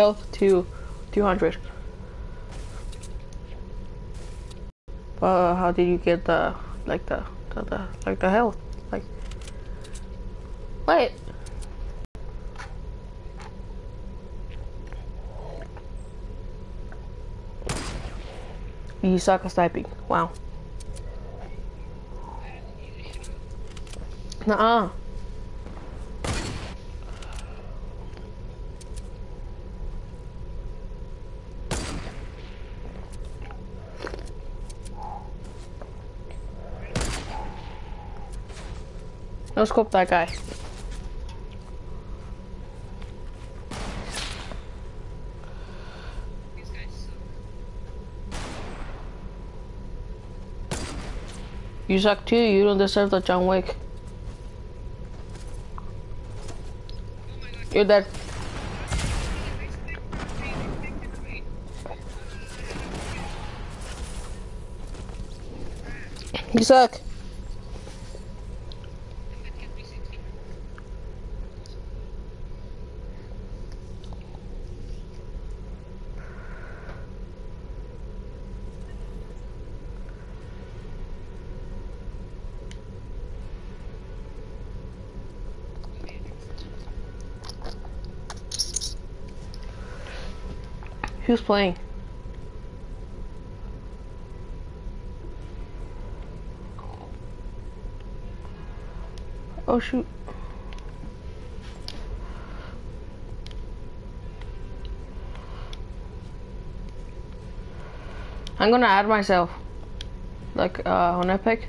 health to 200. Uh, how did you get the, like the, the, the like the health? Like, what? You suck at sniping. Wow. Nuh-uh. No scope that guy. You suck too, you don't deserve the John Wick. You're dead. You suck. Who's playing? Oh shoot. I'm gonna add myself. Like uh, on Epic.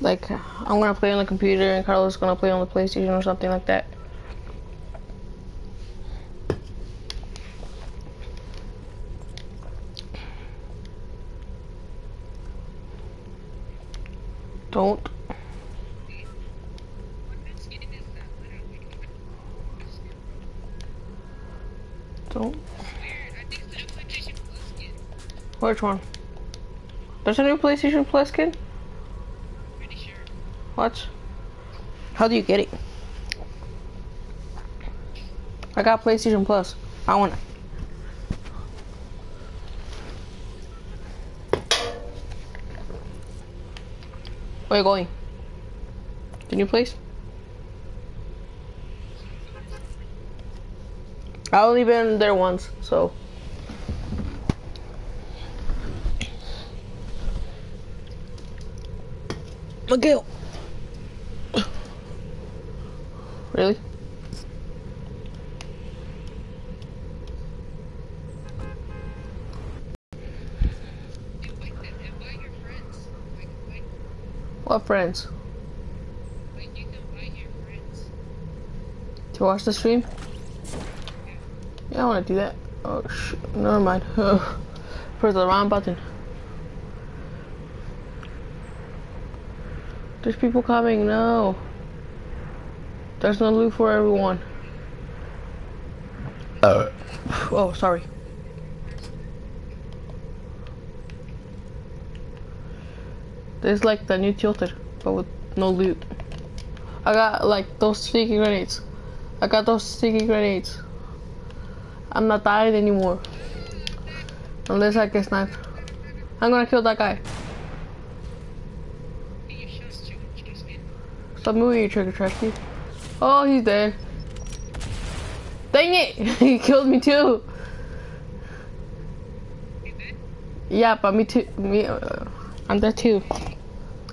Like, I'm gonna play on the computer and Carlos is gonna play on the PlayStation or something like that. Don't. Don't. Which one? There's a new PlayStation Plus skin? What? How do you get it? I got PlayStation Plus. I want it. Where are you going? Can you please? I only been there once, so. Miguel. Really? What friends? To watch the stream? Yeah, I want to do that. Oh, sh never mind. Press the wrong button. There's people coming, no. There's no loot for everyone. Uh. Oh, sorry. There's like the new tilted, but with no loot. I got like those sticky grenades. I got those sticky grenades. I'm not dying anymore. Unless I get sniped. I'm gonna kill that guy. Stop moving, you trigger trashy. Oh, he's dead. Dang it! he killed me too. Yeah, but me too. Me, uh, I'm dead too.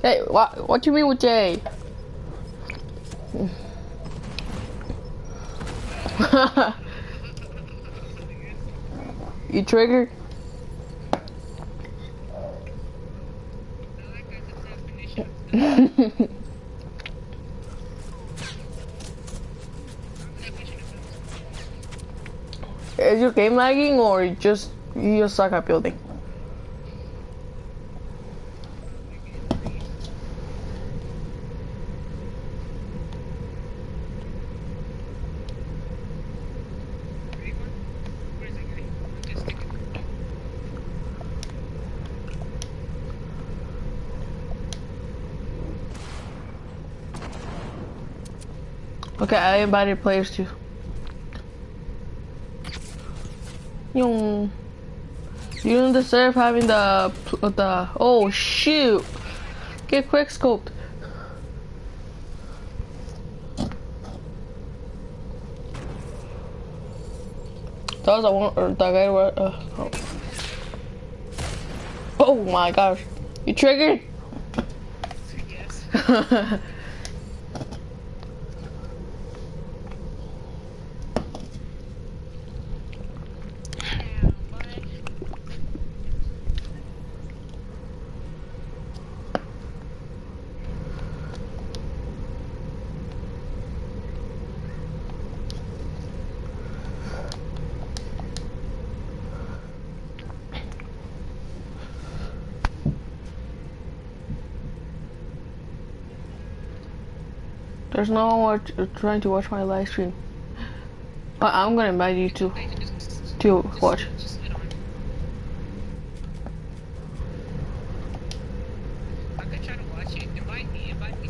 Hey, what? What you mean with Jay? you triggered? is your game lagging or just you just suck at building? Okay, I invited players too. You, you don't deserve having the the. Oh shoot! Get quick scoped. That was a one. Or that guy. Uh, oh. oh my gosh! You triggered. Yes. There's no one trying to watch my live stream. But I'm gonna invite you to to watch.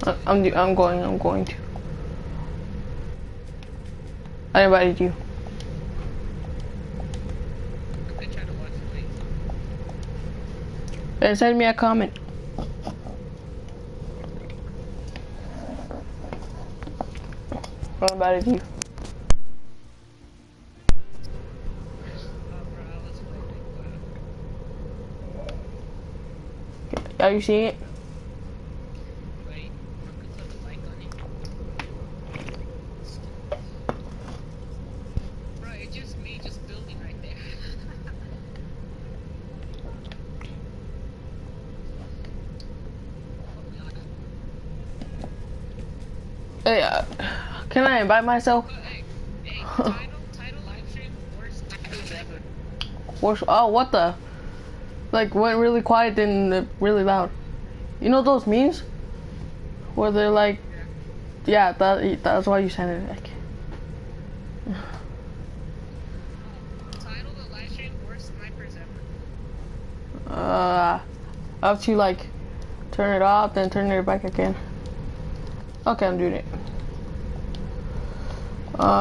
Uh, I'm I'm going. I'm going to. I invited you. And send me a comment. I invited you. Oh, bro, I was waiting. Are you seeing it? Wait. Uh, Can I invite myself? Oh, what the? Like, went really quiet, then really loud. You know those memes? Where they're like, yeah, that, that's why you sent it. Ever. uh, I have to like turn it off, then turn it back again. Okay, I'm doing it. Uh.